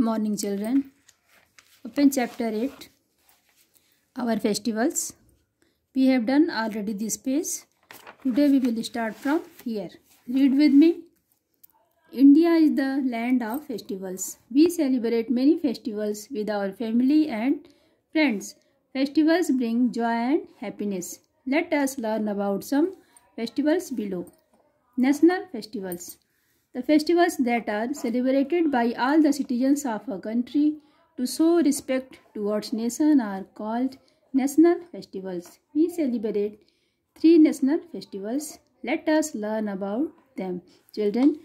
morning children. Open chapter 8. Our festivals. We have done already this page. Today we will start from here. Read with me. India is the land of festivals. We celebrate many festivals with our family and friends. Festivals bring joy and happiness. Let us learn about some festivals below. National festivals. The festivals that are celebrated by all the citizens of a country to show respect towards nation are called national festivals. We celebrate three national festivals. Let us learn about them. Children,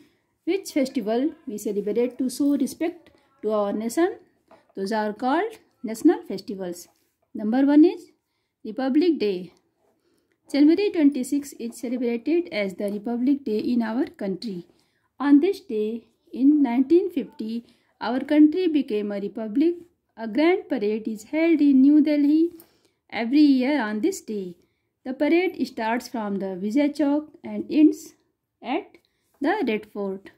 which festival we celebrate to show respect to our nation? Those are called national festivals. Number one is Republic Day. January 26 is celebrated as the Republic Day in our country. On this day, in 1950, our country became a republic. A grand parade is held in New Delhi every year on this day. The parade starts from the Vijay Chowk and ends at the Red Fort.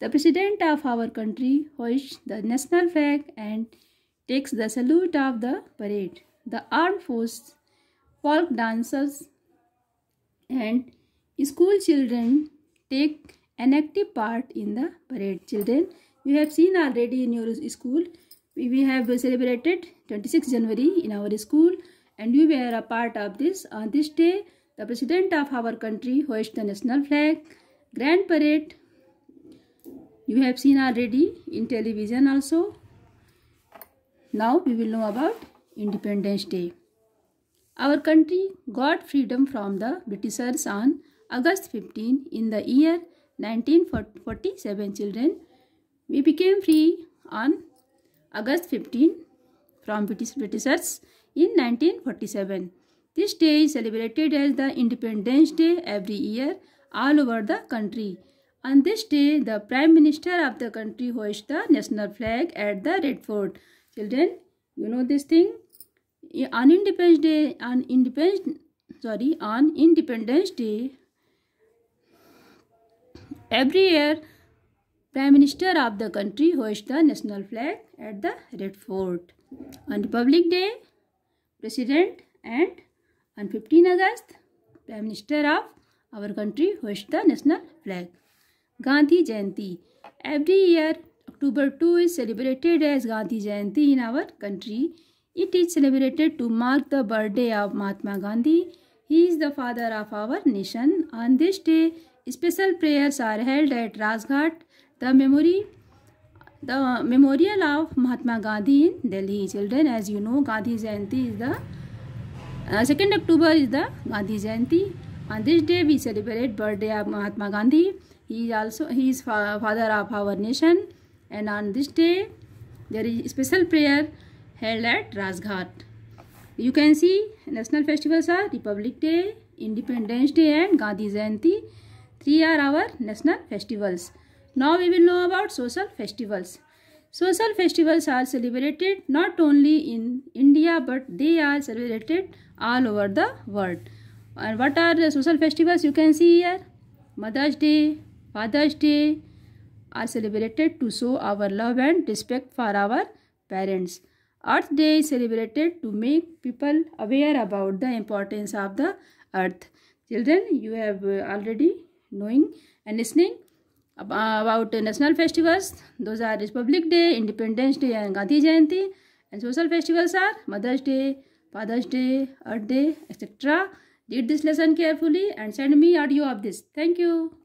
The president of our country hoists the national flag and takes the salute of the parade. The armed forces, folk dancers, and school children take an active part in the parade. Children, you have seen already in your school, we, have celebrated 26 January in our school and you were a part of this. On this day, the president of our country hoists the national flag, grand parade. You have seen already in television also. Now we will know about Independence Day. Our country got freedom from the Britishers on August 15 in the year 1947 children. We became free on August 15 from British Britishers in 1947. This day is celebrated as the Independence Day every year all over the country. On this day, the Prime Minister of the country hoists the national flag at the Red Fort. Children, you know this thing? On Independence Day, on Independence, sorry, on Independence Day, every year prime minister of the country host the national flag at the Red Fort on Republic Day president and on fifteen August prime minister of our country host the national flag Gandhi Jayanti every year October two is celebrated as Gandhi Jayanti in our country it is celebrated to mark the birthday of Mahatma Gandhi He is the father of our nation. On this day, Special prayers are held at Rajghat, the memory, the memorial of Mahatma Gandhi in Delhi. Children, as you know, Gandhi Jayanti is the uh, 2nd October is the Gandhi Jayanti. On this day, we celebrate birthday of Mahatma Gandhi. He is also he is fa father of our nation, and on this day, there is special prayer held at Rajghat. You can see national festivals are Republic Day, Independence Day, and Gandhi Jayanti. Three are our national festivals. Now we will know about social festivals. Social festivals are celebrated not only in India but they are celebrated all over the world. And what are the social festivals you can see here? Mother's Day, Father's Day are celebrated to show our love and respect for our parents. Earth Day is celebrated to make people aware about the importance of the earth. Children, you have uh, already knowing and listening uh, about national festivals. Those are Republic Day, Independence Day and Gandhi Jayanti. And social festivals are Mother's Day, Father's Day, Earth Day, etc. Read this lesson carefully and send me audio of this. Thank you.